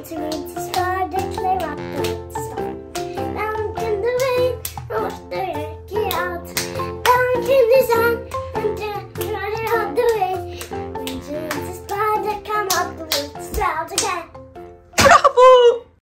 It's a rain to start, it's rock the way to. Down in the rain, and wash the turkey out. Down in the sun, and turn it out the way. Winter is a spider, come up the way to start again.